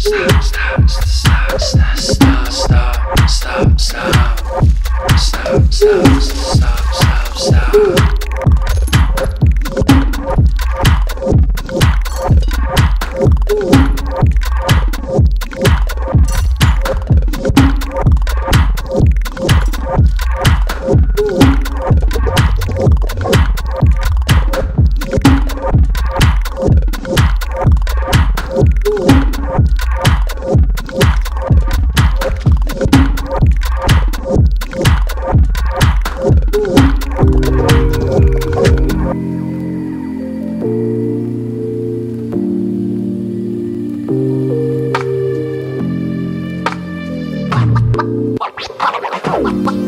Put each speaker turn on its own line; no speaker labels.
stop, stop, stop. What?